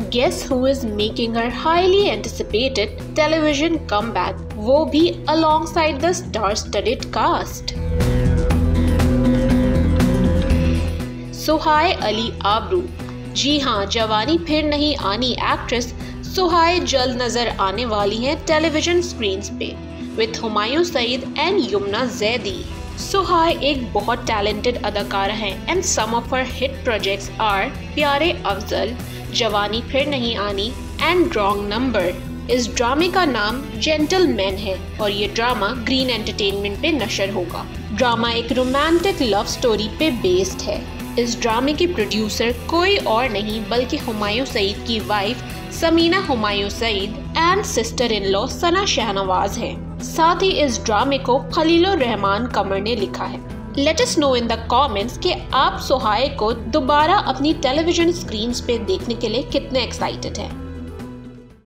Guess who is making her highly anticipated television come वो भी alongside the star studded cast Sohai Ali Abro. जी हाँ जवानी फिर नहीं आनी एक्ट्रेस सुहाय जल्द नज़र आने वाली हैं टेलीविज़न स्क्रीन पे विथ हुमायूं सईद एंड यमुना जैदी। सुहाय एक बहुत टैलेंटेड अदाकारा है and some of her hit projects are Pyare Afzal Jawani फिर नहीं आनी एंड रॉन्ग नंबर इस ड्रामे का नाम जेंटलमैन है, और ये ड्रामा ग्रीन एंटरटेनमेंट पे नशर होगा। ड्रामा एक रोमांटिक लव स्टोरी पे बेस्ड है। इस ड्रामे के प्रोड्यूसर कोई और नहीं, बल्कि हुमायूं सईद की wife Samina Humayun Saeed and sister in law Sana Shahnawaz हैं। साथ ही इस ड्रामे को खलीलो रहमान कमर ने लिखा है। Let us know in the comments कि आप सुहाय को दोबारा अपनी टेलीविज़न स्क्रीन पे देखने के लिए कितने एक्साइटेड हैं।